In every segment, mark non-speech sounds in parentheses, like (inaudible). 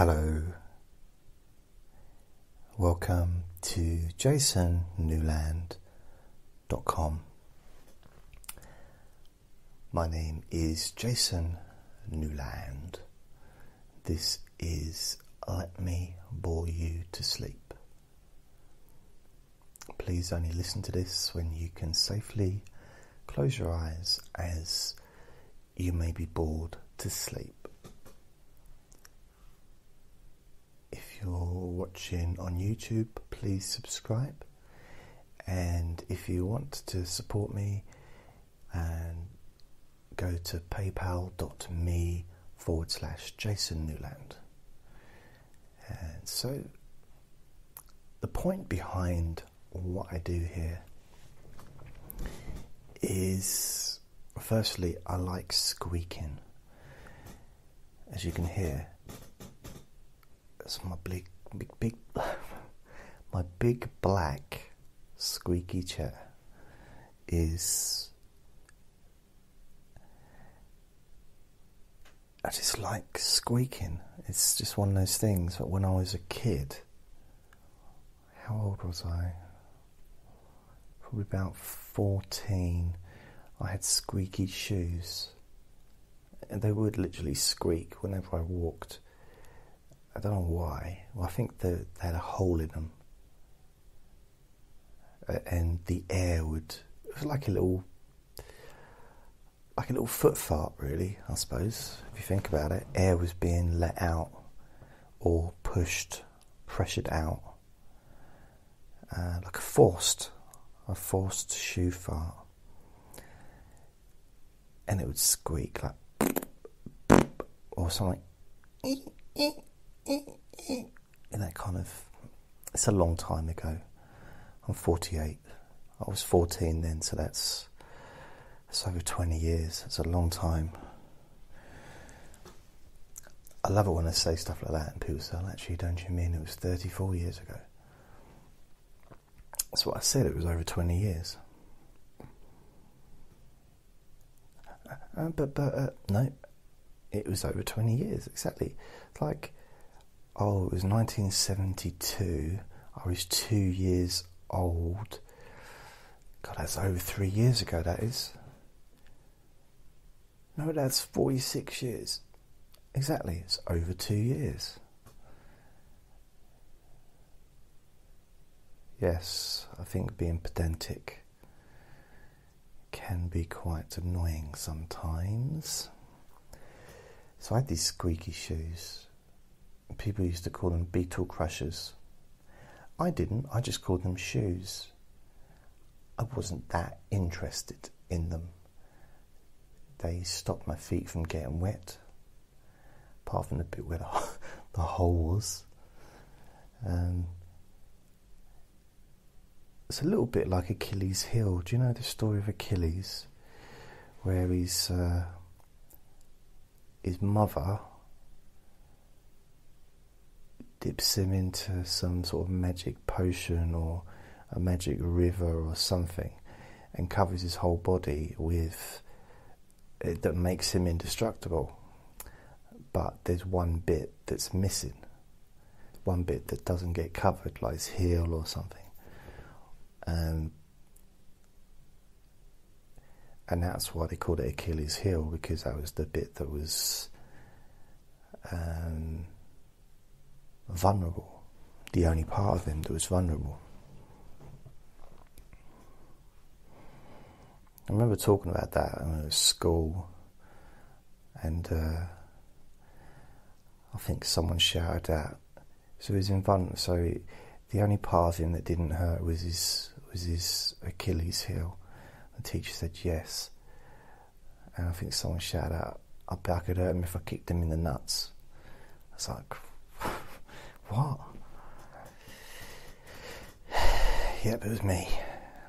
Hello. Welcome to jasonnewland.com. My name is Jason Newland. This is Let Me Bore You to Sleep. Please only listen to this when you can safely close your eyes as you may be bored to sleep. If you're watching on YouTube, please subscribe. And if you want to support me, and go to paypal.me forward slash Jason Newland. And so, the point behind what I do here is firstly, I like squeaking. As you can hear, my big, big, big, (laughs) my big black squeaky chair is. I just like squeaking. It's just one of those things that when I was a kid, how old was I? Probably about 14. I had squeaky shoes. And they would literally squeak whenever I walked. I don't know why. Well, I think they, they had a hole in them. And the air would. It was like a little. Like a little foot fart, really, I suppose, if you think about it. Air was being let out or pushed, pressured out. Uh, like a forced, a forced shoe fart. And it would squeak like. (laughs) or something in that kind of. It's a long time ago. I'm 48. I was 14 then, so that's that's over 20 years. It's a long time. I love it when I say stuff like that, and people say, well, "Actually, don't you mean it was 34 years ago?" That's what I said. It was over 20 years. Uh, but but uh, no, it was over 20 years exactly. Like oh, it was 1972. I was two years old. God, that's over three years ago, that is. No, that's 46 years. Exactly, it's over two years. Yes, I think being pedantic can be quite annoying sometimes. So I had these squeaky shoes people used to call them beetle crushers. I didn't, I just called them shoes. I wasn't that interested in them. They stopped my feet from getting wet, apart from the bit where the, (laughs) the hole was. Um, it's a little bit like Achilles' heel. Do you know the story of Achilles, where his uh, his mother dips him into some sort of magic potion or a magic river or something and covers his whole body with it that makes him indestructible. But there's one bit that's missing, one bit that doesn't get covered, like his heel or something. Um, and that's why they called it Achilles' heel because that was the bit that was um, vulnerable, the only part of him that was vulnerable. I remember talking about that at school, and uh, I think someone shouted out, "So he's invulnerable." So the only part of him that didn't hurt was his was his Achilles heel. The teacher said yes, and I think someone shouted out, "I I could hurt him if I kicked him in the nuts." I was like, what? (sighs) Yep, it was me.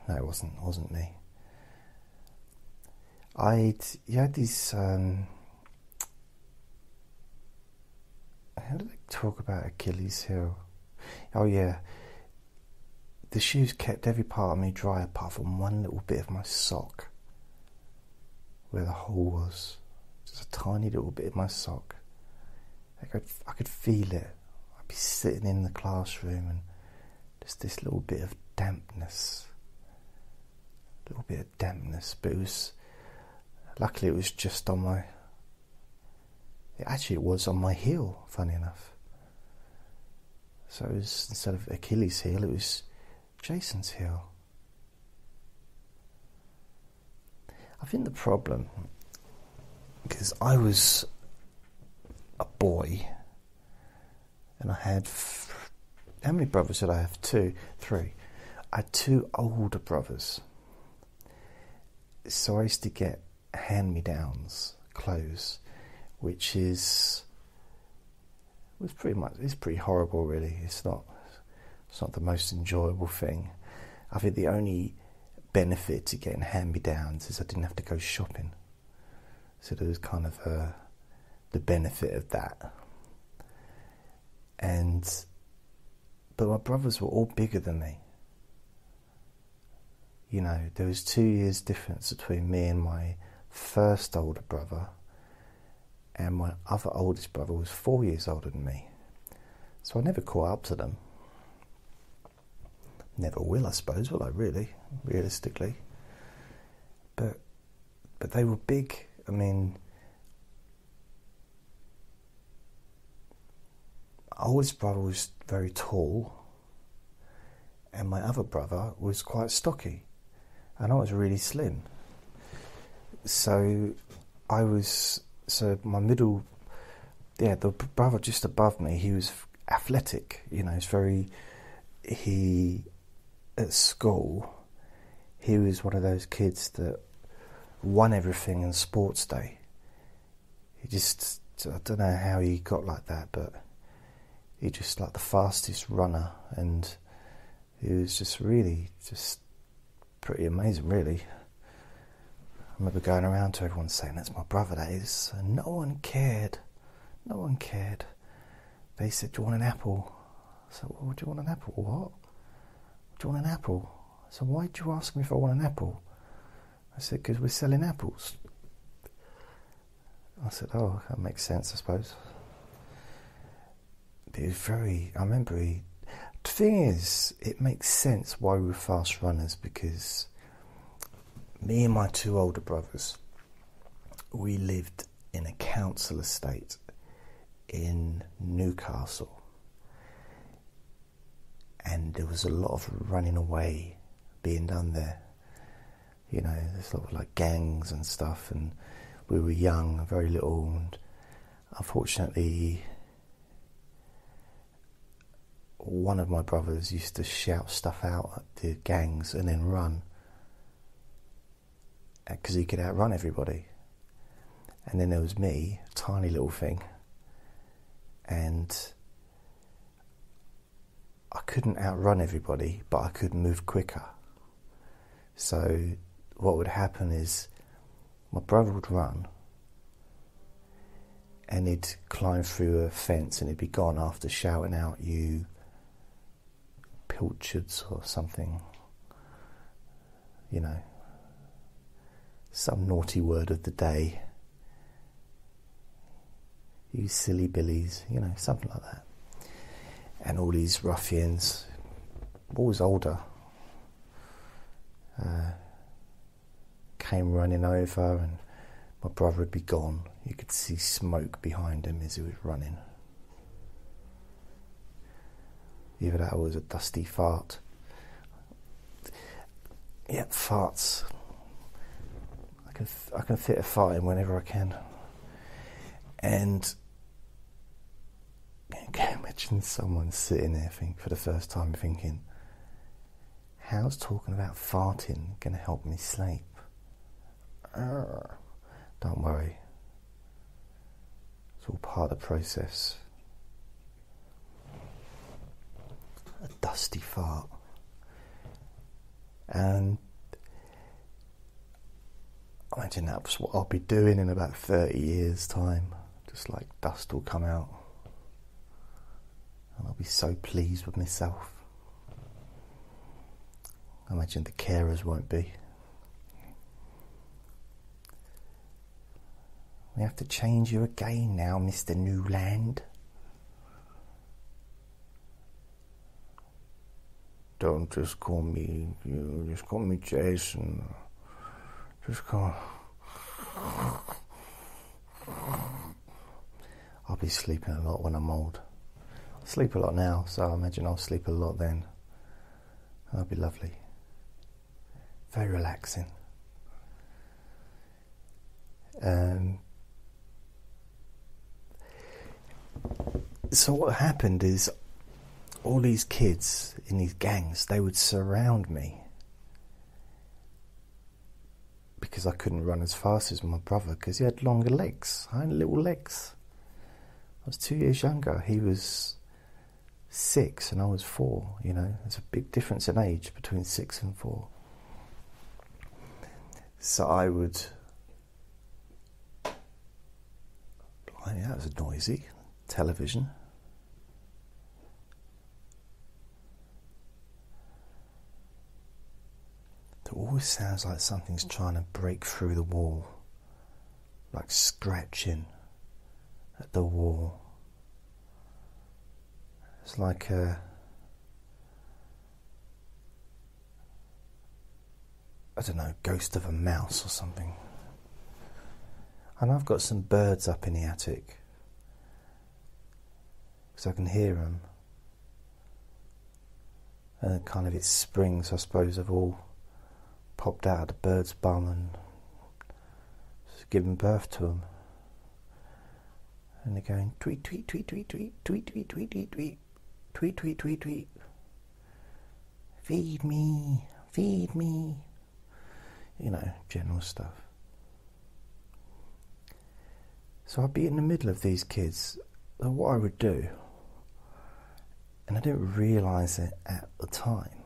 No, it wasn't. It wasn't me. I'd you had these. Um, how did I talk about Achilles heel? Oh yeah, the shoes kept every part of me dry apart from one little bit of my sock, where the hole was. Just a tiny little bit of my sock I could, I could feel it. Be sitting in the classroom and just this little bit of dampness, a little bit of dampness, but it was luckily it was just on my. Actually, it was on my heel. Funny enough. So it was instead of Achilles' heel, it was Jason's heel. I think the problem, because I was a boy, and I had how many brothers did I have? Two, three. I had two older brothers, so I used to get hand-me-downs clothes, which is was pretty much it's pretty horrible really. It's not it's not the most enjoyable thing. I think the only benefit to getting hand-me-downs is I didn't have to go shopping. So there was kind of a, the benefit of that and but my brothers were all bigger than me you know there was two years difference between me and my first older brother and my other oldest brother was four years older than me. So I never caught up to them. Never will, I suppose, will I really, realistically? But but they were big. I mean oldest brother was very tall and my other brother was quite stocky and I was really slim. So I was so my middle, yeah, the brother just above me, he was athletic. You know, he's very. He at school, he was one of those kids that won everything in sports day. He just, I don't know how he got like that, but he just like the fastest runner, and he was just really just pretty amazing, really. I remember going around to everyone saying, That's my brother, that is. And no one cared. No one cared. They said, Do you want an apple? I said, well, Do you want an apple? What? Do you want an apple? Said, Why did you ask me if I want an apple? I said, Because we're selling apples. I said, Oh, that makes sense, I suppose. It was very, I remember he, the thing is, it makes sense why we were fast runners because me and my two older brothers, we lived in a council estate in Newcastle. And there was a lot of running away being done there. You know, there's a lot of like gangs and stuff, and we were young, very little, and unfortunately, one of my brothers used to shout stuff out at the gangs and then run uh, because he could outrun everybody. And then there was me, a tiny little thing, and I couldn't outrun everybody, but I could move quicker. So what would happen is my brother would run and he'd climb through a fence and he'd be gone after shouting out, You pilchards or something, you know some naughty word of the day. You silly billies, you know, something like that. And all these ruffians, always older, uh, came running over, and my brother would be gone. You could see smoke behind him as he was running. Either that was a dusty fart. Yep, farts I can I can fit a fart in whenever I can. And I can imagine someone sitting there think, for the first time thinking, how's talking about farting going to help me sleep? Urgh. Don't worry. It's all part of the process. A dusty fart. And I imagine that's what I'll be doing in about 30 years' time. Just like dust will come out. And I'll be so pleased with myself. I imagine the carers won't be. We have to change you again now, Mr. Newland. Don't just call me, you just call me Jason. Just call. I'll be sleeping a lot when I'm old. I sleep a lot now, so I imagine I'll sleep a lot then. That'll be lovely. Very relaxing. Um, so what happened is all these kids in these gangs they would surround me because I couldn't run as fast as my brother because he had longer legs. I had little legs. I was two years younger. He was six and I was four. You know, there's a big difference in age between six and four. So I would. Blimey, that was a noisy. Television. It always sounds like something's trying to break through the wall, like scratching at the wall. It's like a. I don't know, ghost of a mouse or something. And I've got some birds up in the attic because I can hear them. And kind of its springs, I suppose, have all popped out of the bird's bum and given birth to them. And they're going tweet, tweet, tweet, tweet, tweet, tweet, tweet, tweet, tweet, tweet, tweet, tweet, tweet, tweet. Feed me, feed me. You know, general stuff. So I'd be in the middle of these kids. What I would do, and I didn't realise it at the time,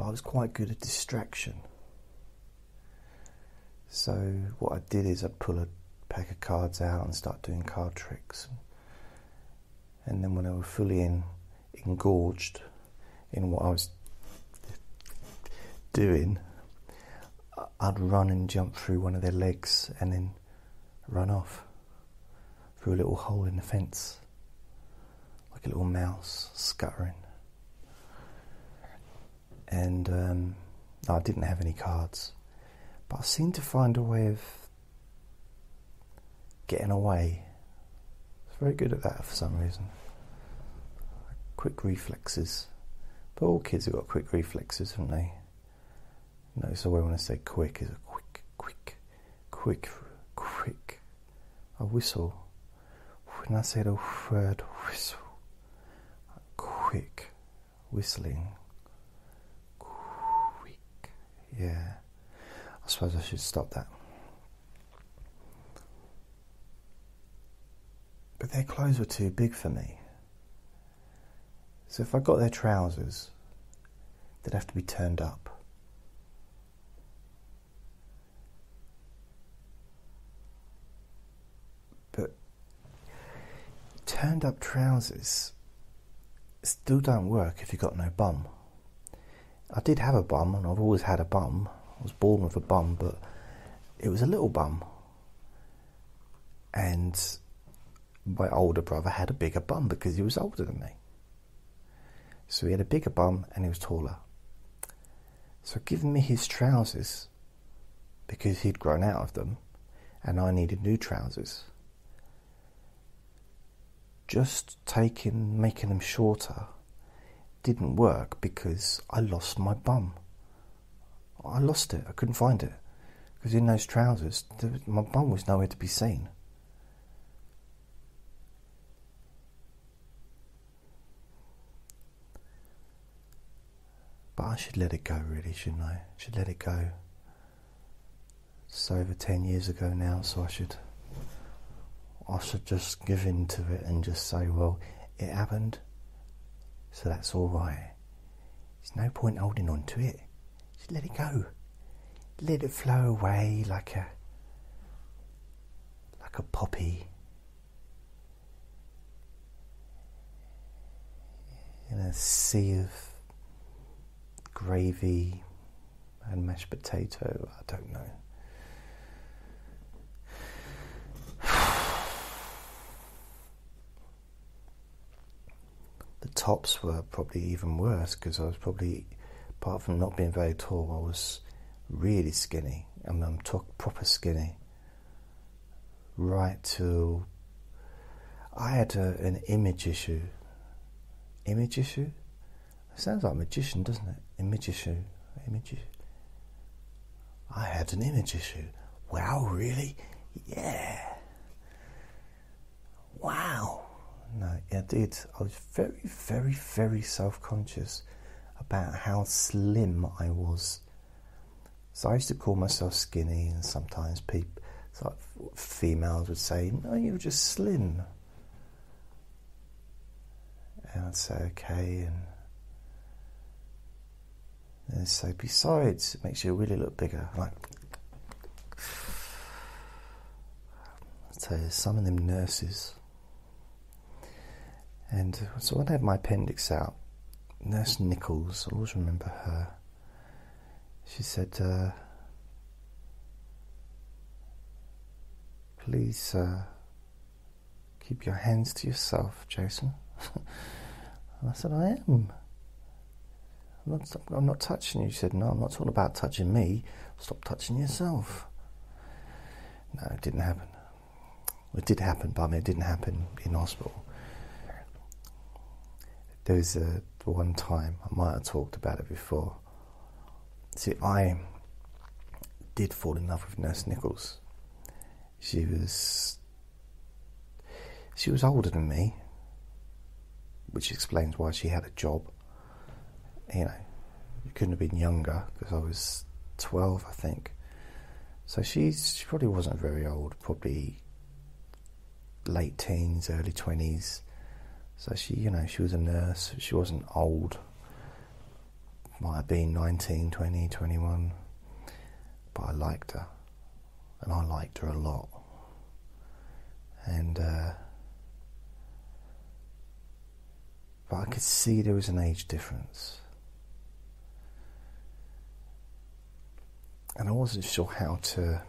but I was quite good at distraction. So what I did is I'd pull a pack of cards out and start doing card tricks. And then when I was fully in, engorged in what I was doing, I'd run and jump through one of their legs and then run off through a little hole in the fence, like a little mouse scuttering and um, no, I didn't have any cards, but I seemed to find a way of getting away. I was very good at that for some reason. Quick reflexes, but all kids have got quick reflexes, haven't they? Notice the way when I say quick is a quick, quick, quick, quick. A whistle. When I say the word whistle, quick whistling yeah. I suppose I should stop that. But their clothes were too big for me. So if I got their trousers, they'd have to be turned up. But turned up trousers still don't work if you've got no bum. I did have a bum, and I've always had a bum. I was born with a bum, but it was a little bum. And my older brother had a bigger bum because he was older than me. So he had a bigger bum and he was taller. So giving me his trousers because he'd grown out of them and I needed new trousers. Just taking, making them shorter didn't work because I lost my bum. I lost it. I couldn't find it because in those trousers, my bum was nowhere to be seen. But I should let it go, really, shouldn't I? I should let it go. It's over ten years ago now, so I should. I should just give in to it and just say, well, it happened so that's all right. There's no point holding on to it. Just let it go. Let it flow away like a like a poppy. In a sea of gravy and mashed potato, I don't know. Tops were probably even worse because I was probably, apart from not being very tall, I was really skinny. I mean, I'm talking proper skinny. Right to, I had a, an image issue. Image issue? It sounds like magician, doesn't it? Image issue. Image issue. I had an image issue. Wow, really? Yeah. Wow. No, I did. I was very, very, very self conscious about how slim I was. So I used to call myself skinny, and sometimes people, so females would say, No, you're just slim. And I'd say, Okay. And and so, besides, it makes you really look bigger. Like, I tell you, some of them nurses, and so when I had my appendix out, Nurse Nichols, I always remember her. She said, uh, "Please uh, keep your hands to yourself, Jason." and (laughs) I said, "I am." I'm not, I'm not touching you. She said, No, I'm not talking about touching me. Stop touching yourself. No, it didn't happen. It did happen, but I mean, it didn't happen in hospital. There was a one time, I might have talked about it before. See, I did fall in love with Nurse Nichols. She was she was older than me, which explains why she had a job you know, you couldn't have been younger because I was 12, I think. So she's, she probably wasn't very old, probably late teens, early 20s. So she, you know, she was a nurse. She wasn't old. Might have been 19, 20, 21. But I liked her. And I liked her a lot. And, uh, but I could see there was an age difference. and I wasn't sure how to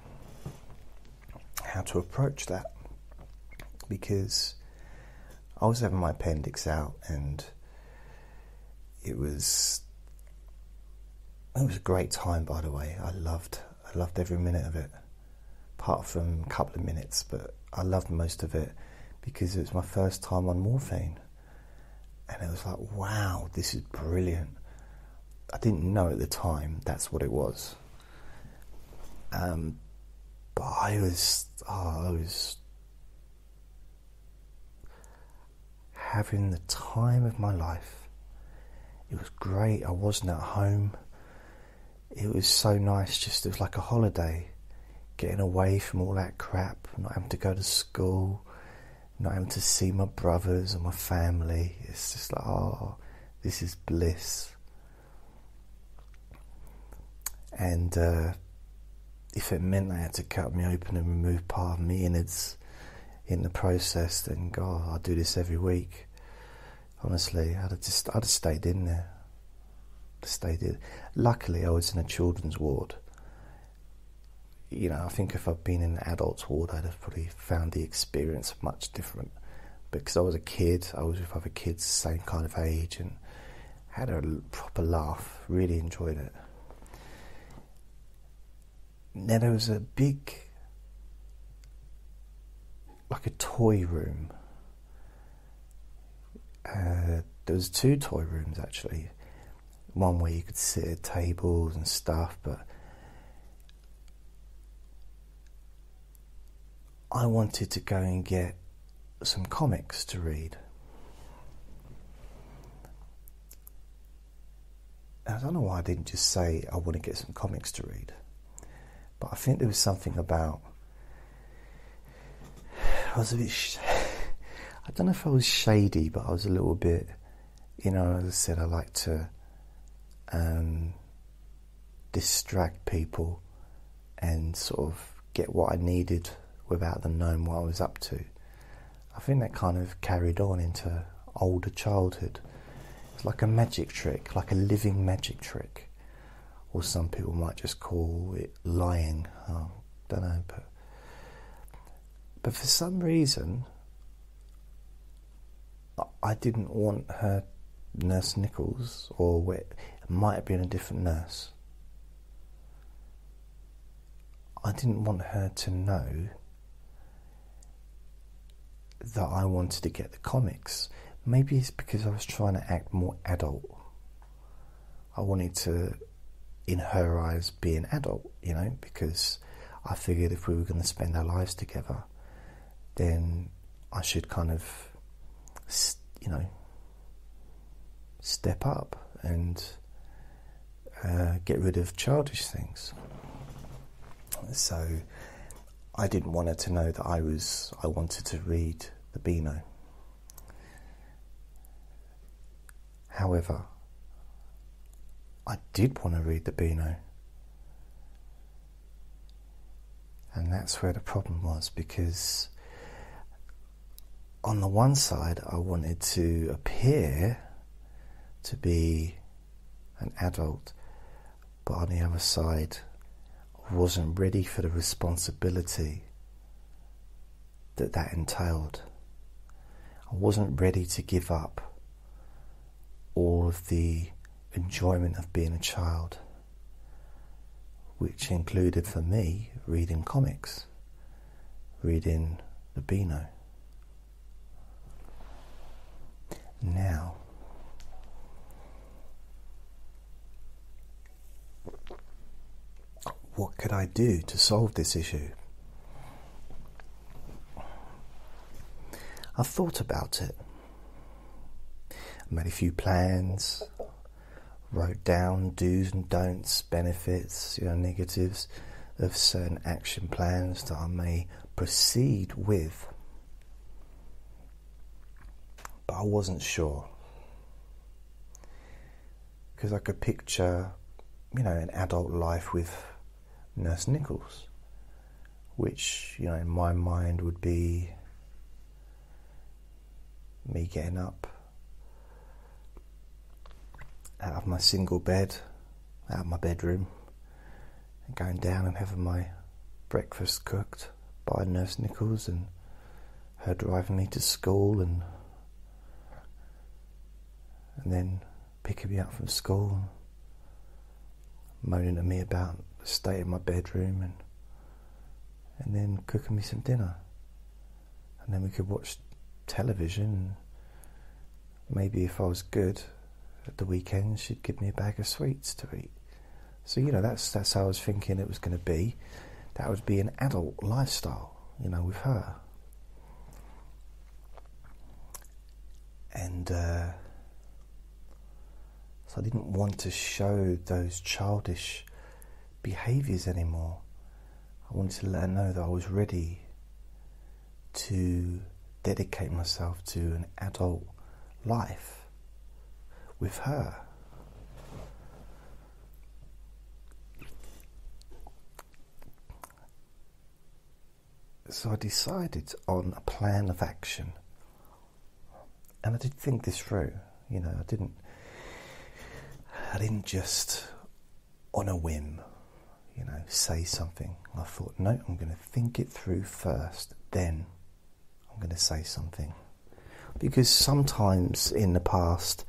how to approach that because I was having my appendix out and it was it was a great time by the way. I loved I loved every minute of it apart from a couple of minutes but I loved most of it because it was my first time on morphine. And it was like wow this is brilliant. I didn't know at the time that's what it was. Um, but I was, oh, I was having the time of my life. It was great. I wasn't at home. It was so nice. Just it was like a holiday, getting away from all that crap, not having to go to school, not having to see my brothers and my family. It's just like, oh, this is bliss. And uh, if it meant I had to cut me open and remove part of me innards in the process, then God, I'd do this every week. Honestly, I'd have just I'd have stayed in there. stayed in. Luckily, I was in a children's ward. You know, I think if I'd been in an adult's ward, I'd have probably found the experience much different. Because I was a kid, I was with other kids same kind of age, and had a proper laugh. Really enjoyed it. Now there was a big, like a toy room. Uh, there was two toy rooms actually. One where you could sit at tables and stuff, but I wanted to go and get some comics to read. I don't know why I didn't just say I want to get some comics to read. But I think there was something about. I was a bit. Sh- I don't know if I was shady, but I was a little bit. You know, as I said, I like to um, distract people and sort of get what I needed without them knowing what I was up to. I think that kind of carried on into older childhood. It's like a magic trick, like a living magic trick or some people might just call it lying. I don't know, but but for some reason, I didn't want her Nurse Nichols, or it might have been a different nurse. I didn't want her to know that I wanted to get the comics. Maybe it's because I was trying to act more adult. I wanted to, in her eyes, be an adult, you know, because I figured if we were going to spend our lives together, then I should kind of, you know, step up and uh, get rid of childish things. So I didn't want her to know that I was I wanted to read the Beano. However, I did want to read the Beano. And that's where the problem was because on the one side I wanted to appear to be an adult, but on the other side I wasn't ready for the responsibility that that entailed. I wasn't ready to give up all of the enjoyment of being a child, which included for me reading comics, reading the Beano. Now, what could I do to solve this issue? I thought about it, made a few plans, wrote down do's and don'ts, benefits, you know, negatives of certain action plans that I may proceed with. But I wasn't sure. Because I could picture, you know, an adult life with Nurse Nichols, which, you know, in my mind would be me getting up out of my single bed, out of my bedroom, and going down and having my breakfast cooked by Nurse Nichols and her driving me to school and and then picking me up from school moaning to me about the state of my bedroom and and then cooking me some dinner and then we could watch television. Maybe if I was good at the weekend, she'd give me a bag of sweets to eat. So you know that's that's how I was thinking it was going to be. That would be an adult lifestyle, you know, with her. And uh, so I didn't want to show those childish behaviours anymore. I wanted to let her know that I was ready to dedicate myself to an adult life with her. So I decided on a plan of action. And I did think this through. You know, I didn't I didn't just on a whim, you know, say something. I thought, no, I'm going to think it through first, then I'm going to say something. Because sometimes in the past,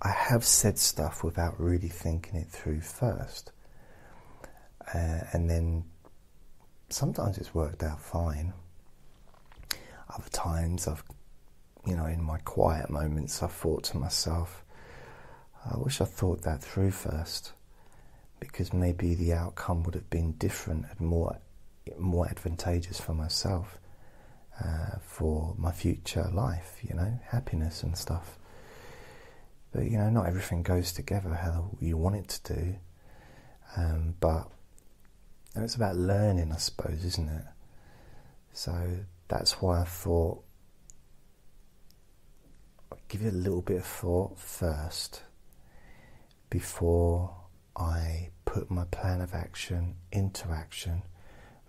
I have said stuff without really thinking it through first. Uh, and then sometimes it's worked out fine. Other times, I've, you know, in my quiet moments, I've thought to myself, I wish I thought that through first, because maybe the outcome would have been different and more, more advantageous for myself uh, for my future life, you know, happiness and stuff. But you know, not everything goes together how you want it to do. Um, but it's about learning, I suppose, isn't it? So that's why I thought I'd give it a little bit of thought first before I put my plan of action into action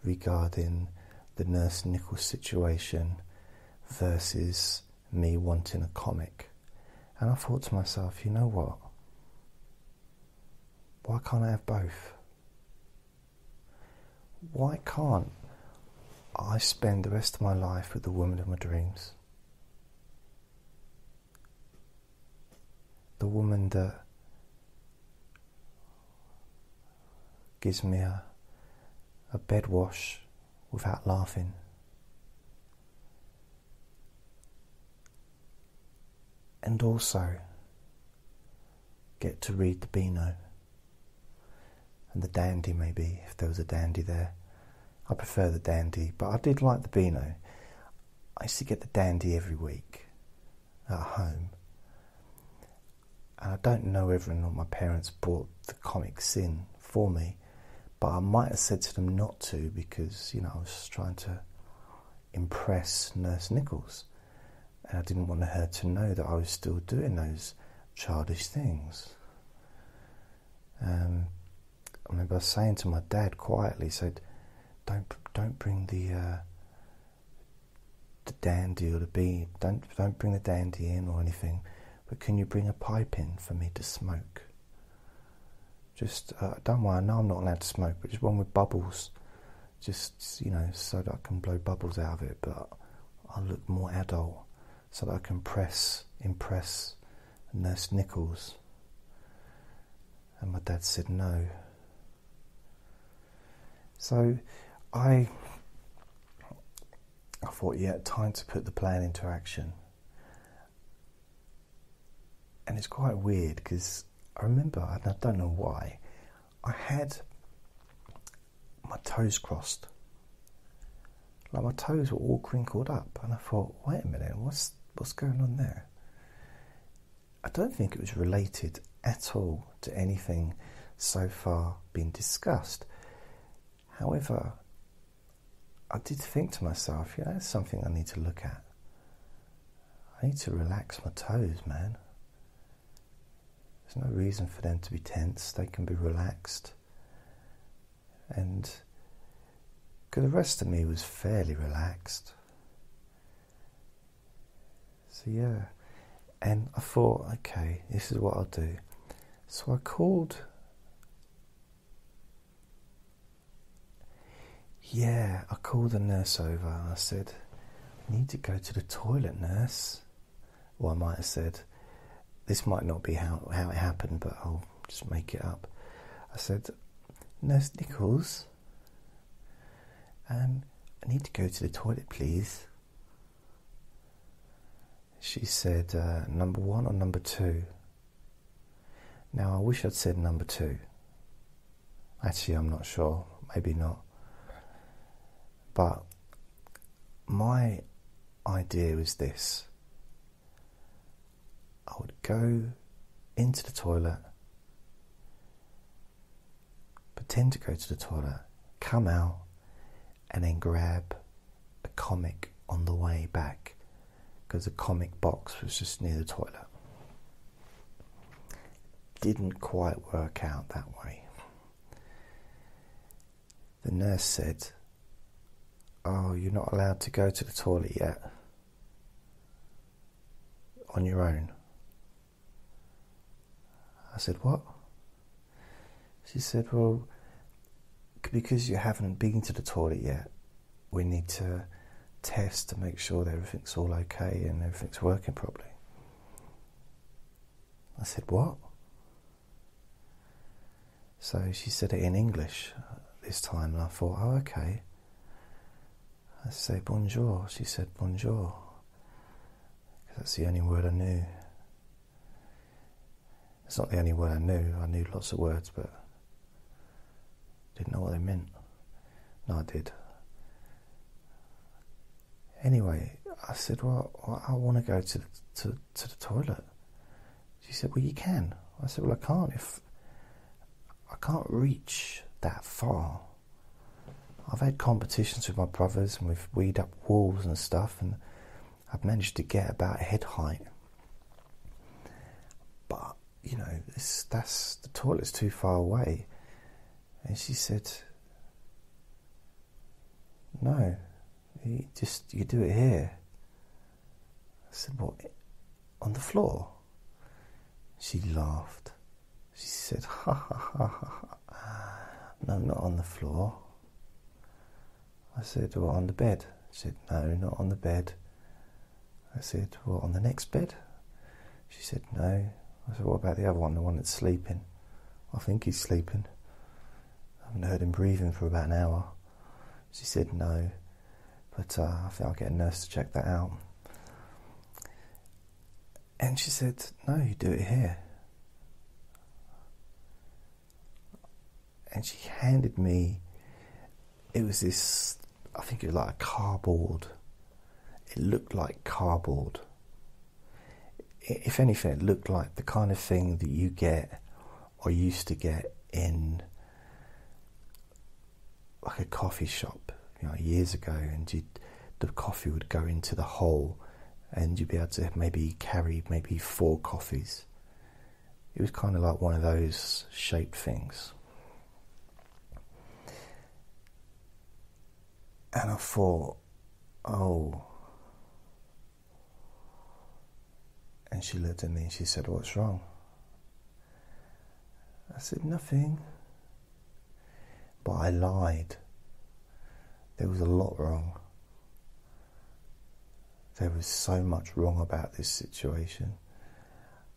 regarding the Nurse Nichols situation versus me wanting a comic. And I thought to myself, you know what? Why can't I have both? Why can't I spend the rest of my life with the woman of my dreams? the woman that gives me a, a bed wash without laughing. And also get to read the Beano and the Dandy, maybe, if there was a Dandy there. I prefer the Dandy, but I did like the Beano. I used to get the Dandy every week at home. And I don't know whether or not my parents bought the comics in for me, but I might have said to them not to because, you know, I was trying to impress Nurse Nichols. And I didn't want her to know that I was still doing those childish things. Um, I remember saying to my dad quietly, said, "Don't don't bring the uh, the dandy or the bee. Don't don't bring the dandy in or anything. But can you bring a pipe in for me to smoke? Just uh, don't worry. I know I'm not allowed to smoke, but just one with bubbles. Just you know, so that I can blow bubbles out of it, but I'll look more adult, so that I can press impress Nurse Nichols." And my dad said no. So I I thought, yeah, time to put the plan into action. And it's quite weird because I remember, and I don't know why, I had my toes crossed. Like my toes were all crinkled up, and I thought, wait a minute, what's what's going on there? I don't think it was related at all to anything so far being discussed. However, I did think to myself, yeah, that's something I need to look at. I need to relax my toes, man. There's no reason for them to be tense, they can be relaxed. And the rest of me was fairly relaxed. So, yeah. And I thought, okay, this is what I'll do. So I called Yeah, I called the nurse over I said, I need to go to the toilet, nurse. Or I might have said, this might not be how, how it happened, but I'll just make it up. I said, Nurse Nichols, um, I need to go to the toilet, please. She said, uh, number one or number two? Now, I wish I'd said number two. Actually, I'm not sure. Maybe not. But my idea was this Would go into the toilet, pretend to go to the toilet, come out, and then grab a comic on the way back because the comic box was just near the toilet. Didn't quite work out that way. The nurse said, Oh, you're not allowed to go to the toilet yet on your own. I said, What? She said, Well, because you haven't been to the toilet yet, we need to test to make sure that everything's all okay and everything's working properly. I said, What? So she said it in English uh, this time, and I thought, Oh, okay. I say bonjour. She said bonjour. Because That's the only word I knew. It's not the only word I knew. I knew lots of words, but didn't know what they meant. No, I did. Anyway, I said, "Well, I want to go to the, to to the toilet." She said, "Well, you can." I said, "Well, I can't if I can't reach that far." I've had competitions with my brothers and we've weed up walls and stuff, and I've managed to get about head height. You know, this, that's the toilet's too far away. And she said, "No, you just you do it here." I said, "What? On the floor?" She laughed. She said, "Ha ha ha ha! No, not on the floor." I said, Well, on the bed. She said, No, not on the bed. I said, Well, on the next bed? She said, No. I said, What about the other one, the one that's sleeping? I think he's sleeping. I haven't heard him breathing for about an hour. She said, No, but uh, I think I'll get a nurse to check that out. And she said, No, you do it here. And she handed me, it was this, I think it was like a cardboard. It looked like cardboard. If anything, it looked like the kind of thing that you get or used to get in like a coffee shop, you know, years ago, and the coffee would go into the hole and you'd be able to maybe carry maybe four coffees. It was kind of like one of those shaped things. And I thought, oh. And she looked at me and she said, What's wrong? I said, Nothing. But I lied. There was a lot wrong. There was so much wrong about this situation.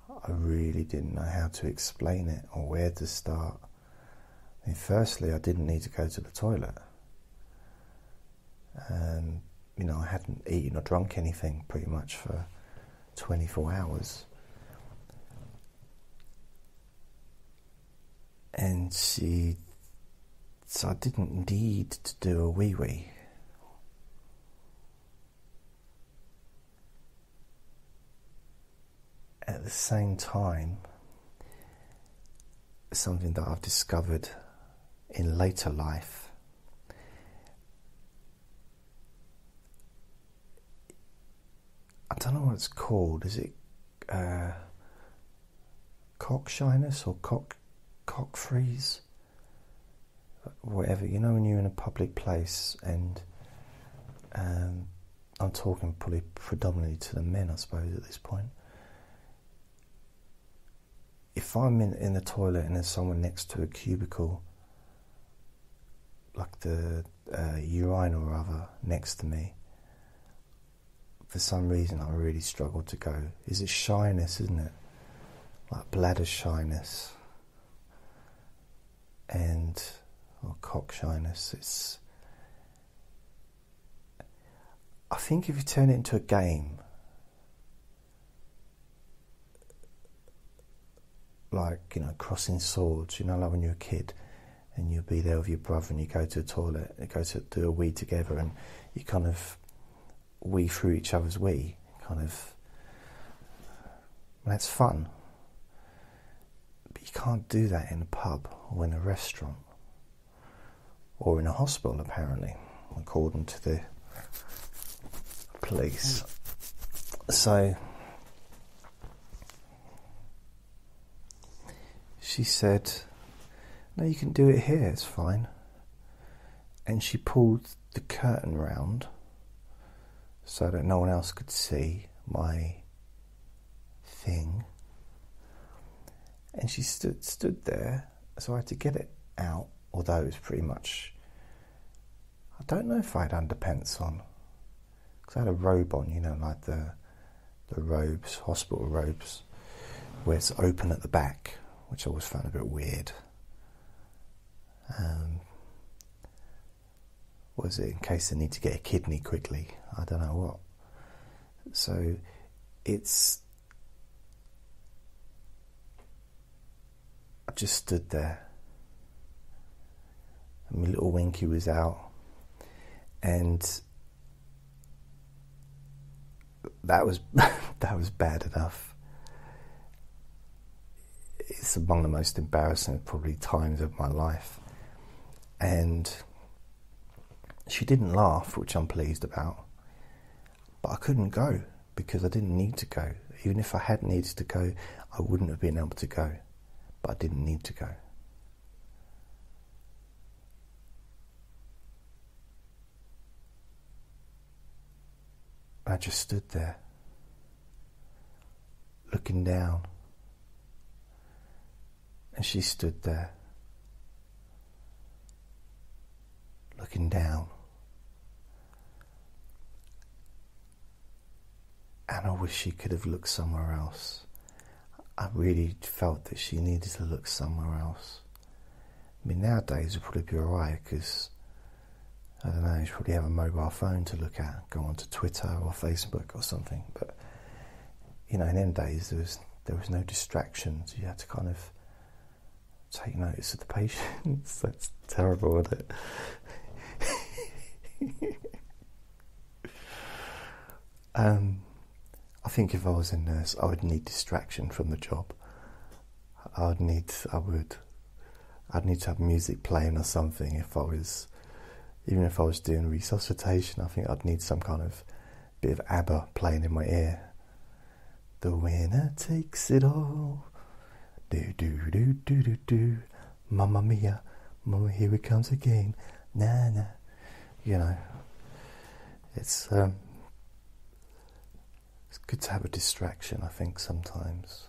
I really didn't know how to explain it or where to start. I mean, firstly, I didn't need to go to the toilet. And, you know, I hadn't eaten or drunk anything pretty much for 24 hours. And she, so I didn't need to do a wee wee. at the same time, something that I've discovered in later life. I don't know what it's called. Is it uh, cock shyness or cock cock freeze? Whatever you know, when you're in a public place, and um, I'm talking probably predominantly to the men, I suppose, at this point if I'm in, in the toilet and there's someone next to a cubicle, like the uh, urinal or other next to me, for some reason I really struggle to go. Is it shyness, isn't it? Like bladder shyness and or cock shyness. It's I think if you turn it into a game, like you know crossing swords. You know, like when you're a kid, and you'll be there with your brother, and you go to the toilet, and go to do a wee together, and you kind of wee through each other's we kind of. That's fun, but you can't do that in a pub or in a restaurant or in a hospital, apparently, according to the police. So she said, No, you can do it here, it's fine. And she pulled the curtain round so that no one else could see my thing. And she stood stood there, so I had to get it out, although it was pretty much. I don't know if I had underpants on, because I had a robe on, you know, like the the robes, hospital robes, where it's open at the back which I always found a bit weird. Um, was it in case they need to get a kidney quickly? I don't know what. So it's. I just stood there. And my little Winky was out. And that was (laughs) that was bad enough it's among the most embarrassing probably times of my life. And she didn't laugh, which I'm pleased about. But I couldn't go because I didn't need to go. Even if I had needed to go, I wouldn't have been able to go. But I didn't need to go. I just stood there, looking down and she stood there, looking down. And I wish she could have looked somewhere else. I really felt that she needed to look somewhere else. I mean, nowadays would probably be alright because I don't know, you probably have a mobile phone to look at, go onto Twitter or Facebook or something. But you know, in them days there was there was no distractions. You had to kind of take notice of the (laughs) patients. That's terrible, isn't it? (laughs) um, I think if I was a nurse, I would need distraction from the job. I would need, I would, I'd need to have music playing or something if I was, even if I was doing resuscitation. I think I'd need some kind of bit of ABBA playing in my ear. The winner takes it all. Do do do do do do. Mamma mia, mamma here it comes again. Na na. You know, it's um, it's good to have a distraction. I think sometimes.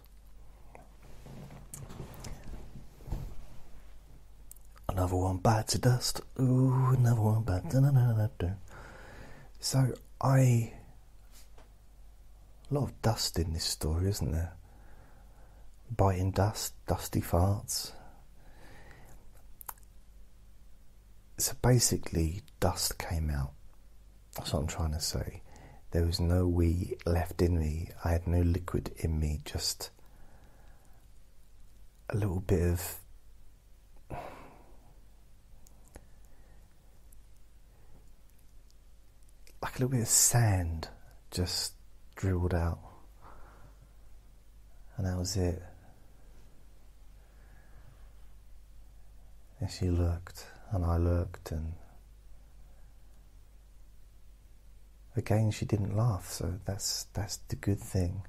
Another one bites the dust. Ooh, another one bites. So I a lot of dust in this story, isn't there? Biting dust, dusty farts. So basically, dust came out. That's what I'm trying to say. There was no wee left in me. I had no liquid in me, just a little bit of like a little bit of sand just dribbled out. And that was it. And she looked, and I looked, and again she didn't laugh, so that's that's the good thing.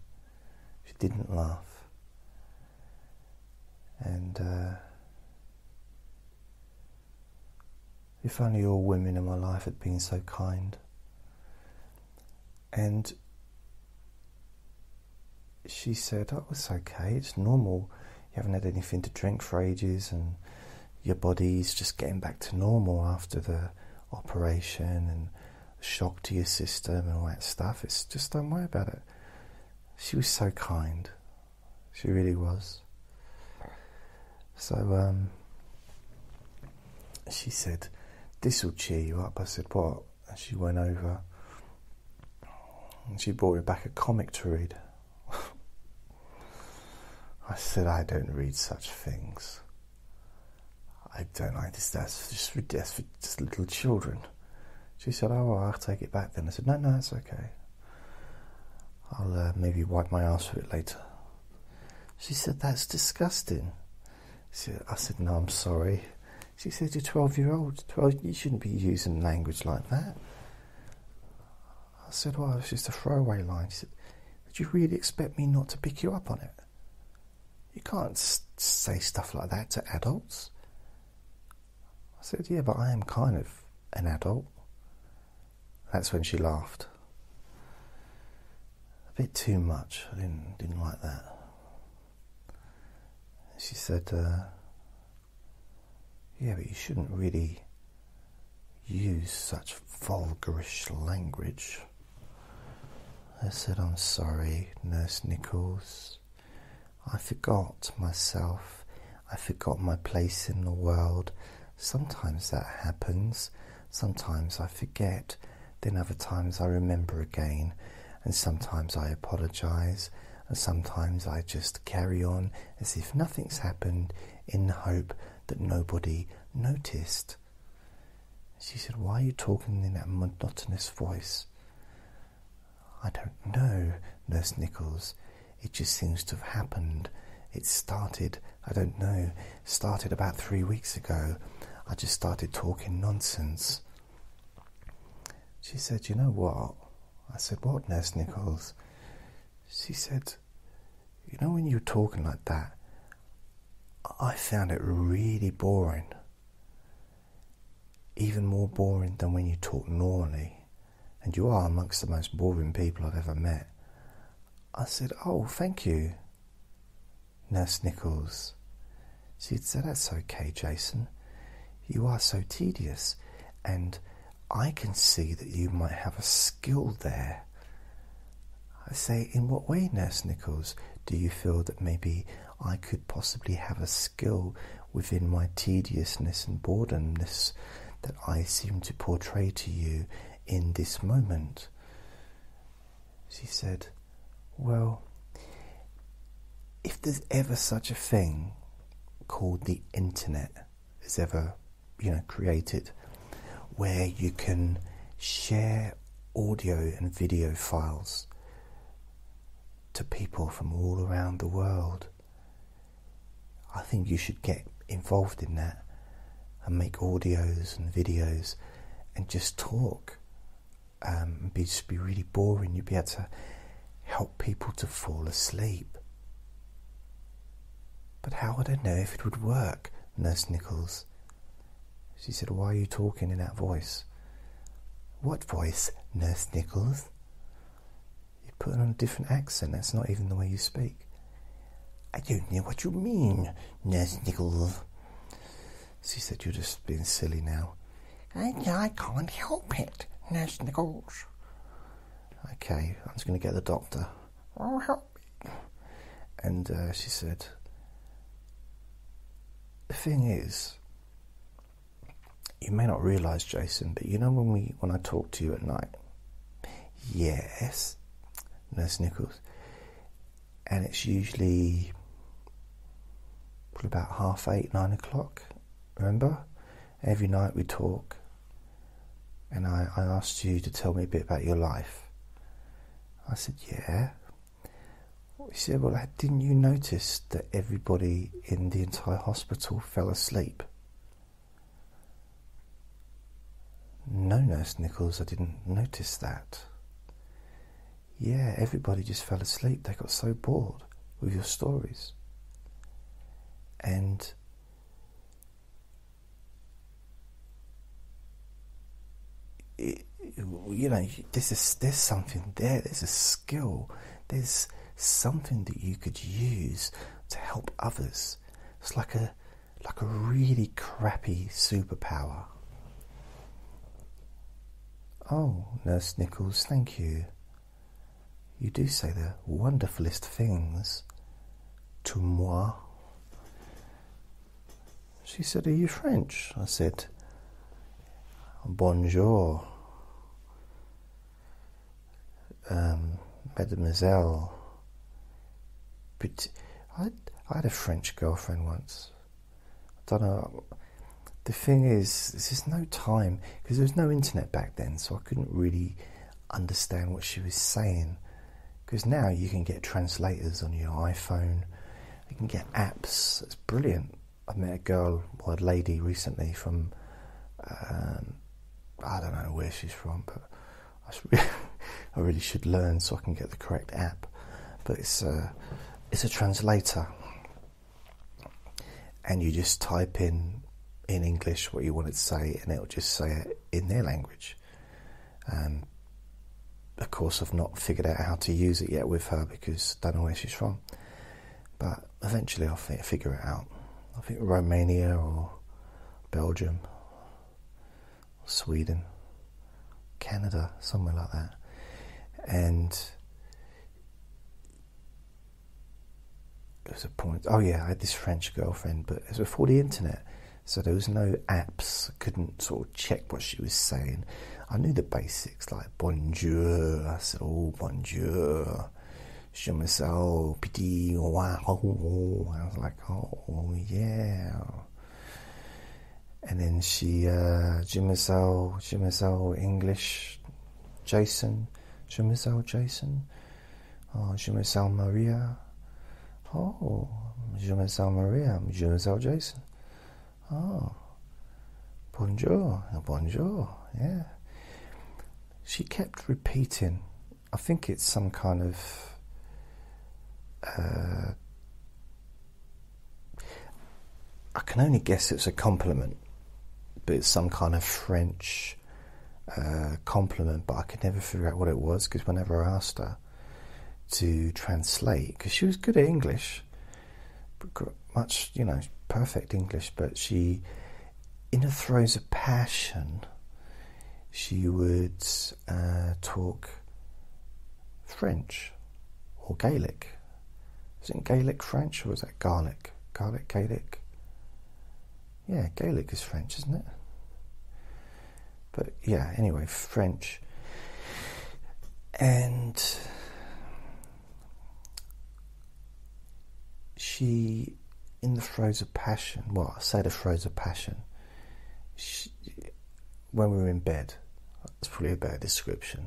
She didn't laugh. And uh, if only all women in my life had been so kind. And she said, "Oh, it's okay. It's normal. You haven't had anything to drink for ages, and your body's just getting back to normal after the operation and shock to your system and all that stuff. It's just don't worry about it." She was so kind. She really was. So um, she said, "This will cheer you up." I said, "What?" And she went over and she brought me back a comic to read. (laughs) I said, I don't read such things. I don't like this. That's just for, that's for just little children. She said, Oh, well, I'll take it back then. I said, No, no, it's okay. I'll uh, maybe wipe my ass with it later. She said, That's disgusting. I said, No, I'm sorry. She said, You're 12 year old. 12, you shouldn't be using language like that. I said, Well, it's just a throwaway line. She said, Did you really expect me not to pick you up on it? You can't say stuff like that to adults. Said, Yeah, but I am kind of an adult. That's when she laughed. A bit too much. I didn't, didn't like that. She said, uh, Yeah, but you shouldn't really use such vulgarish language. I said, I'm sorry, Nurse Nichols. I forgot myself. I forgot my place in the world. Sometimes that happens. Sometimes I forget. Then other times I remember again. And sometimes I apologize. And sometimes I just carry on as if nothing's happened in the hope that nobody noticed. She said, Why are you talking in that monotonous voice? I don't know, Nurse Nichols. It just seems to have happened. It started, I don't know, started about three weeks ago. I just started talking nonsense. She said, You know what? I said, What, Nurse Nichols? She said, You know, when you're talking like that, I found it really boring. Even more boring than when you talk normally. And you are amongst the most boring people I've ever met. I said, Oh, thank you, Nurse Nichols. She said, That's okay, Jason. You are so tedious, and I can see that you might have a skill there. I say, In what way, Nurse Nichols, do you feel that maybe I could possibly have a skill within my tediousness and boredomness that I seem to portray to you in this moment? She said, Well, if there's ever such a thing called the internet is ever, you know, created, where you can share audio and video files to people from all around the world. I think you should get involved in that and make audios and videos and just talk. Um, and be just be really boring. You'd be able to help people to fall asleep. But how would I know if it would work, Nurse Nichols? She said, Why are you talking in that voice? What voice, Nurse Nichols? You're putting on a different accent. That's not even the way you speak. I don't know what you mean, Nurse Nichols. She said, You're just being silly now. I, I can't help it, Nurse Nichols. Okay, I'm just going to get the doctor. Oh, help me. And uh, she said, The thing is, you may not realize, Jason, but you know when we when I talk to you at night, yes, Nurse Nichols, and it's usually about half eight, nine o'clock. Remember, every night we talk, and I, I asked you to tell me a bit about your life. I said, yeah. He said, well, didn't you notice that everybody in the entire hospital fell asleep? No, Nurse Nichols, I didn't notice that. Yeah, everybody just fell asleep. They got so bored with your stories. And it, you know, there's a, there's something there. There's a skill. There's something that you could use to help others. It's like a like a really crappy superpower. Oh, Nurse Nichols, thank you. You do say the wonderfulest things to moi. She said, Are you French? I said, Bonjour, um, Mademoiselle. But I, I had a French girlfriend once. I don't know the thing is, there's no time because there was no internet back then, so I couldn't really understand what she was saying. Because now you can get translators on your iPhone, you can get apps. It's brilliant. I met a girl or a lady recently from, um, I don't know where she's from, but I, (laughs) I, really should learn so I can get the correct app. But it's a, it's a translator, and you just type in in English what you want to say, and it'll just say it in their language. Of course, I've not figured out how to use it yet with her because I don't know where she's from. But eventually, I'll figure it out. I think Romania or Belgium, Sweden, Canada, somewhere like that. And there was a point. Oh yeah, I had this French girlfriend, but it was before the internet. So there was no apps. I couldn't sort of check what she was saying. I knew the basics like bonjour. I said, oh, bonjour. Je m'appelle petit. Wow. I was like, oh, yeah. And then she, uh, je m'appelle, je m'appelle English Jason. Je m'appelle Jason. Oh, je m'appelle Maria. Oh, je m'appelle Maria. Je m'appelle Jason. Oh, bonjour, bonjour, yeah. She kept repeating, I think it's some kind of. Uh, I can only guess it's a compliment, but it's some kind of French uh, compliment, but I could never figure out what it was because whenever I asked her to translate, because she was good at English, much, you know, perfect English, but she, in the throes of passion, she would uh, talk French or Gaelic. Is it Gaelic French or was that Gaelic? Gaelic, Gaelic? Yeah, Gaelic is French, isn't it? But yeah, anyway, French. And she, in the throes of passion, well, I say the throes of passion, she, when we were in bed, it's probably a better description,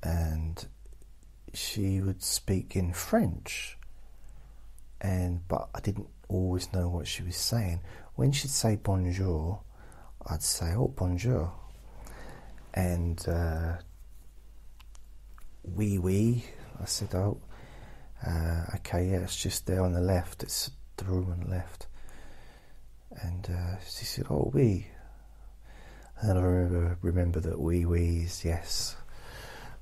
and she would speak in French, and but I didn't always know what she was saying. When she'd say bonjour, I'd say, oh, bonjour. And uh, oui, oui. I said, oh, uh, okay, yeah, it's just there on the left. It's the room the left. And uh, she said, oh, we." And I remember, remember that oui, we's, yes.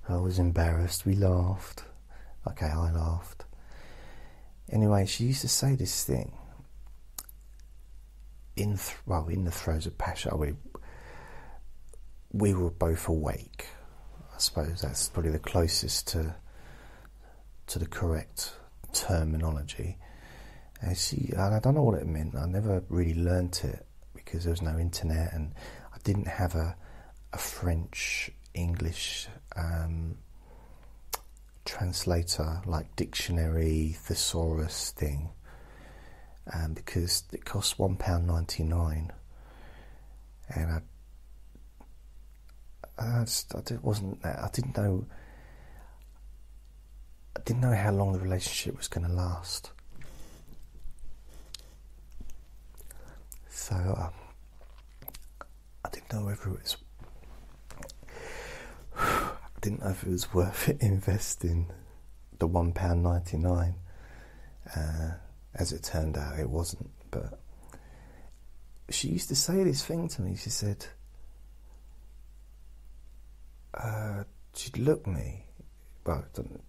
I was embarrassed. We laughed. Okay, I laughed. Anyway, she used to say this thing in th- well in the throes of passion. We we were both awake. I suppose that's probably the closest to to the correct terminology. And she, and I don't know what it meant. I never really learnt it because there was no internet, and I didn't have a a French English um, translator like dictionary thesaurus thing um, because it cost one pound ninety nine, and I, I, just, I wasn't I didn't know I didn't know how long the relationship was going to last. So uh, I didn't know whether it was. (sighs) I didn't know if it was worth (laughs) investing the one pound ninety nine. Uh, as it turned out, it wasn't. But she used to say this thing to me. She said, uh, she'd look me, well,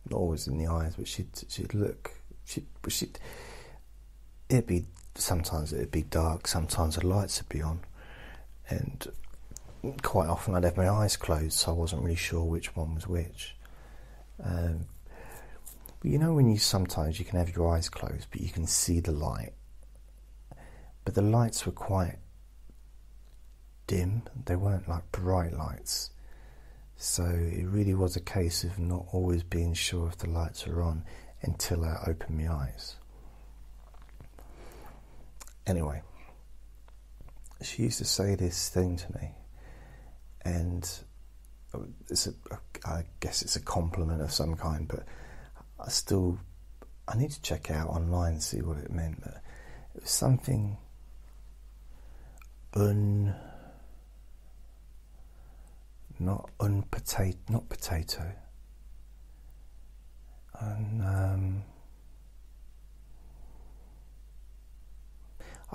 not always in the eyes, but she'd she'd look. She she'd it'd be sometimes it'd be dark, sometimes the lights would be on, and quite often I'd have my eyes closed, so I wasn't really sure which one was which. Um, but you know when you sometimes you can have your eyes closed, but you can see the light. But the lights were quite dim. They weren't like bright lights. So it really was a case of not always being sure if the lights were on until I opened my eyes. Anyway, she used to say this thing to me, and it's a, I guess it's a compliment of some kind, but I still I need to check out online and see what it meant, but it was something un not un potato not potato. Un um,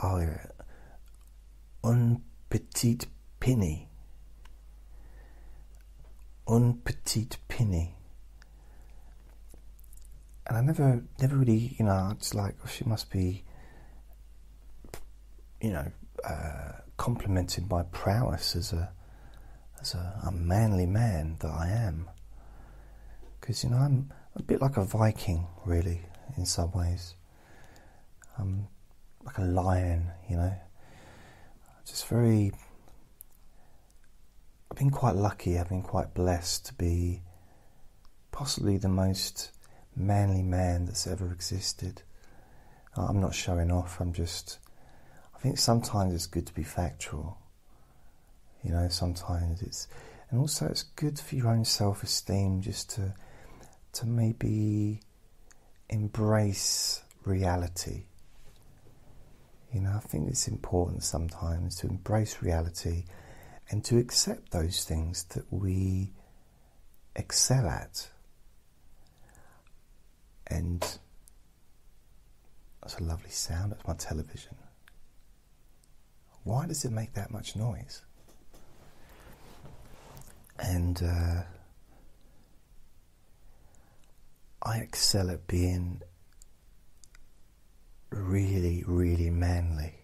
yeah un petite penny un petite penny and I never, never really, you know, it's like oh, she must be, you know, uh, complimented my prowess as a, as a, a, manly man that I am. Because you know, I'm a bit like a Viking, really, in some ways. I'm like a lion, you know. Just very. I've been quite lucky. I've been quite blessed to be possibly the most manly man that's ever existed. I'm not showing off, I'm just. I think sometimes it's good to be factual. You know, sometimes it's. And also, it's good for your own self esteem just to, to maybe embrace reality. You know, I think it's important sometimes to embrace reality and to accept those things that we excel at and that's a lovely sound. That's my television. Why does it make that much noise? And uh, I excel at being really, really manly.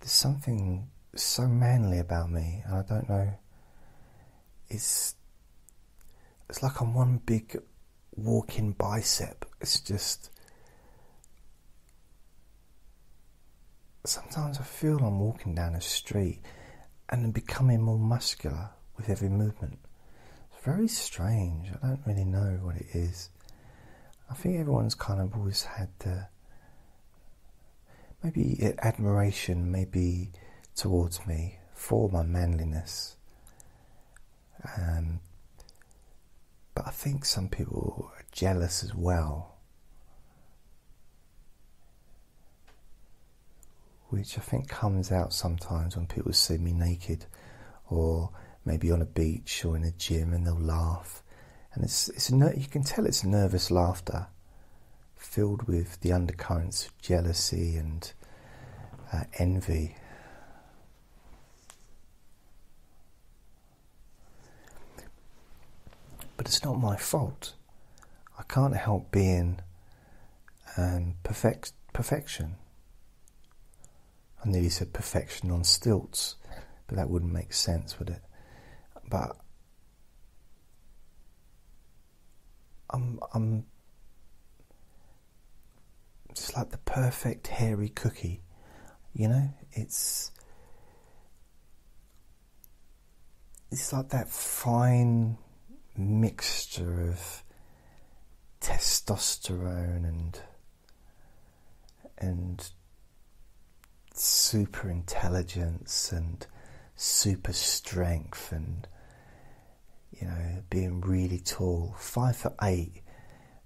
There's something so manly about me, and I don't know. It's it's like I'm one big walking bicep. It's just sometimes I feel I'm walking down a street and I'm becoming more muscular with every movement. It's very strange. I don't really know what it is. I think everyone's kind of always had the maybe admiration, maybe towards me for my manliness. Um, but I think some people are jealous as well. Which I think comes out sometimes when people see me naked or maybe on a beach or in a gym and they'll laugh. And it's, it's you can tell it's nervous laughter filled with the undercurrents of jealousy and uh, envy. But it's not my fault. I can't help being um, perfect, perfection. I nearly said perfection on stilts, but that wouldn't make sense, would it? But I'm, I'm just like the perfect hairy cookie, you know? It's it's like that fine mixture of testosterone and and super intelligence and super strength and you know being really tall. Five foot eight.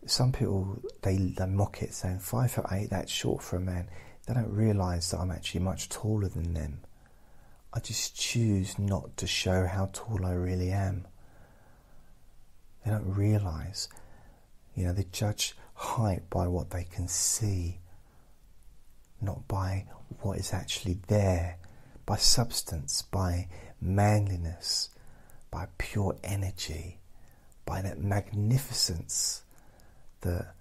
Some people they, they mock it saying five foot eight that's short for a man. They don't realize that i'm actually much taller than them. I just choose not to show how tall i really am. They don't realize. You know, they judge height by what they can see, not by what is actually there, by substance, by manliness, by pure energy, by that magnificence that,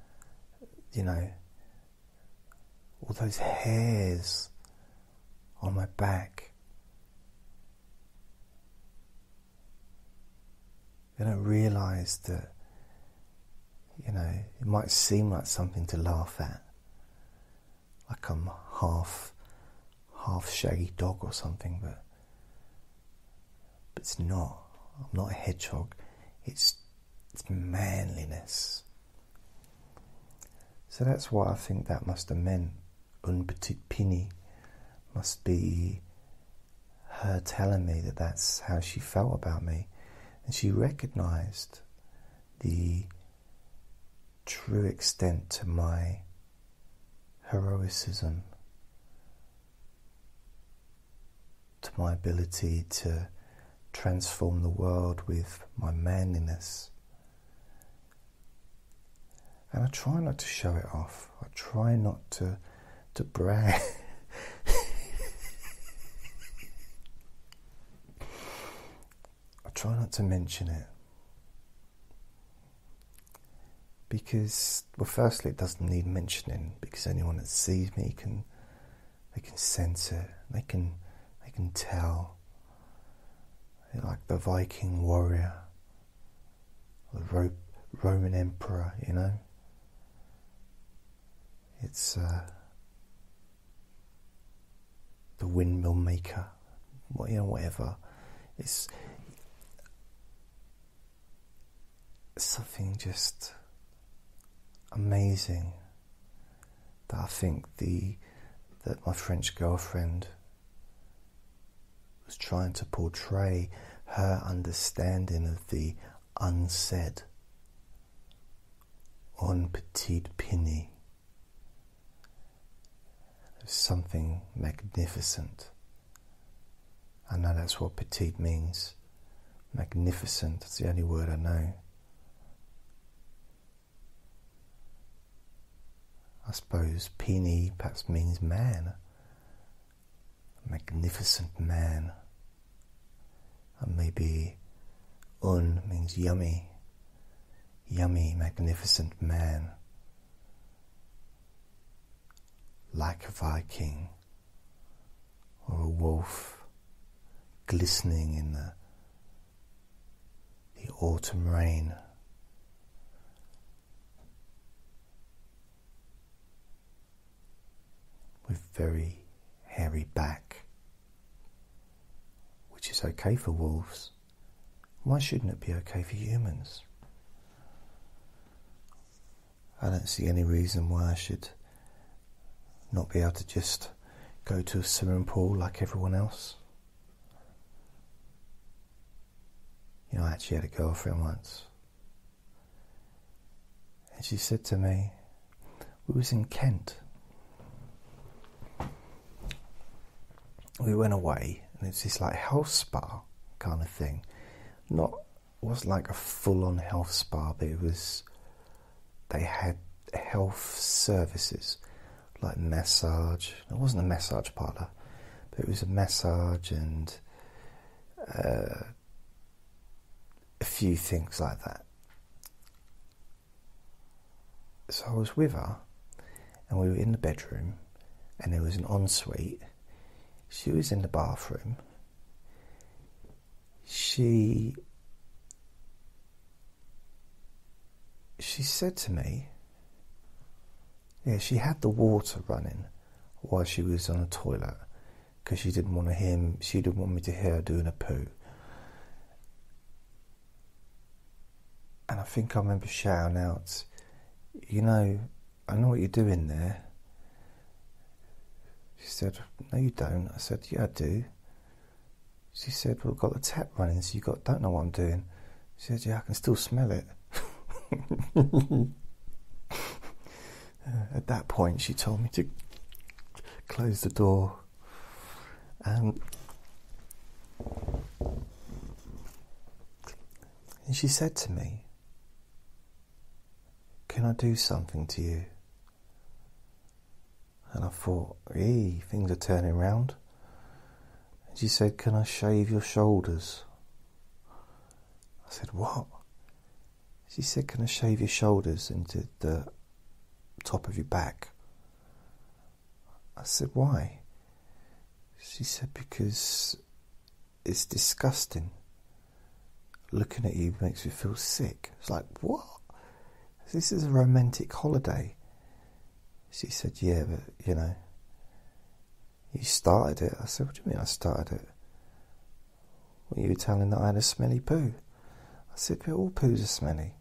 you know, all those hairs on my back They don't realize that, you know, it might seem like something to laugh at, like I'm half, half shaggy dog or something, but, but it's not. I'm not a hedgehog. It's, it's manliness. So that's why I think that must have meant. Un petit pini must be her telling me that that's how she felt about me and she recognized the true extent to my heroicism, to my ability to transform the world with my manliness. And I try not to show it off. I try not to to brag. (laughs) I try not to mention it. Because, well, firstly, it doesn't need mentioning because anyone that sees me can, they can sense it. They can, they can tell. Like the Viking warrior, the Ro- Roman emperor, you know. It's uh, the windmill maker, you know, whatever. It's something just amazing that I think the that my French girlfriend was trying to portray her understanding of the unsaid on Petite Pini. Something magnificent. I know that's what petite means. Magnificent, that's the only word I know. I suppose Pini perhaps means man, magnificent man and maybe un means yummy, yummy, magnificent man, like a Viking or a wolf glistening in the, the autumn rain. With very hairy back, which is okay for wolves. Why shouldn't it be okay for humans? I don't see any reason why I should not be able to just go to a swimming pool like everyone else. You know, I actually had a girlfriend once. And she said to me, we was in Kent. We went away and it's this like health spa kind of thing. Not was like a full on health spa, but it was they had health services like massage. It wasn't a massage parlor, but it was a massage and uh, a few things like that. So I was with her, and we were in the bedroom, and there was an ensuite. She was in the bathroom. She she said to me, yeah, she had the water running while she was on the toilet because she didn't want to hear. She didn't want me to hear her doing a poo. And I think I remember shouting out, "You know, I know what you're doing there." She said, "No, you don't." I said, "Yeah, I do." She said, "Well, I've got the tap running, so you got don't know what I'm doing." She said, "Yeah, I can still smell it." (laughs) at that point, she told me to close the door. Um, and she said to me, Can I do something to you? And I thought, Ee, things are turning round. And she said, Can I shave your shoulders? I said, What? She said, Can I shave your shoulders into the top of your back? I said, Why? She said, Because it's disgusting. Looking at you makes me feel sick. It's like, What? This is a romantic holiday. She said, Yeah, but you know, you started it. I said, What do you mean I started it? Well, you were telling that I had a smelly poo. I said, But all poos are smelly.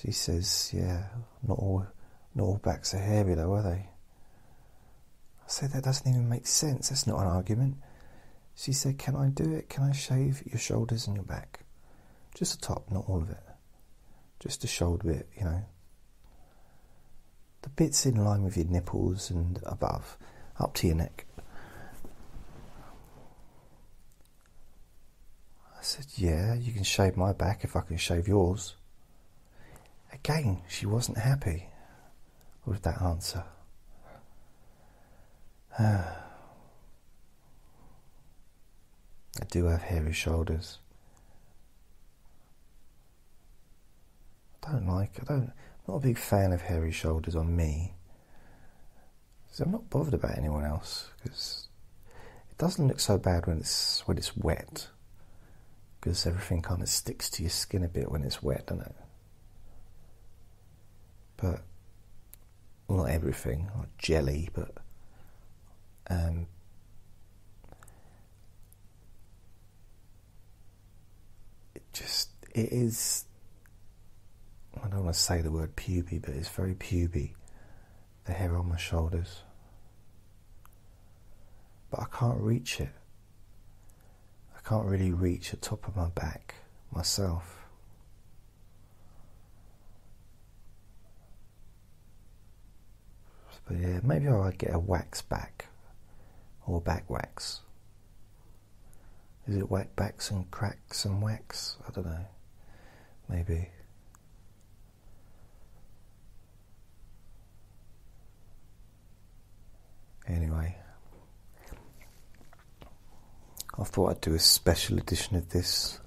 She says, Yeah, not all, not all backs are hairy though, are they? I said, That doesn't even make sense. That's not an argument. She said, Can I do it? Can I shave your shoulders and your back? Just the top, not all of it. Just the shoulder bit, you know. The bits in line with your nipples and above, up to your neck. I said, Yeah, you can shave my back if I can shave yours. Again, she wasn't happy with that answer. (sighs) I do have hairy shoulders. I don't like. I don't. Not a big fan of hairy shoulders on me. So I'm not bothered about anyone else because it doesn't look so bad when it's when it's wet. Because everything kind of sticks to your skin a bit when it's wet, doesn't it? But not everything, not jelly, but um, it just it is. I don't want to say the word puby, but it's very puby. The hair on my shoulders, but I can't reach it. I can't really reach the top of my back myself. But yeah, maybe I'll get a wax back or back wax. Is it whack backs and cracks and wax? I don't know. Maybe. Anyway, I thought I'd do a special edition of this.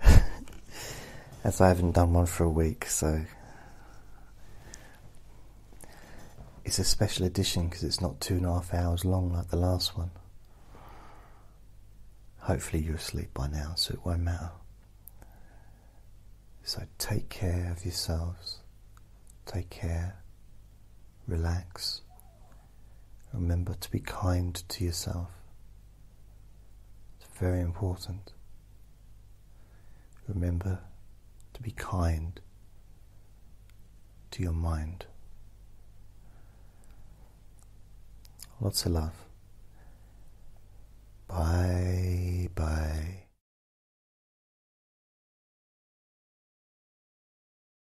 (laughs) As I haven't done one for a week, so it's a special edition because it's not two and a half hours long like the last one. Hopefully, you're asleep by now, so it won't matter. So, take care of yourselves, take care relax. Remember to be kind to yourself. It's very important. Remember to be kind to your mind. Lots of love. Bye bye.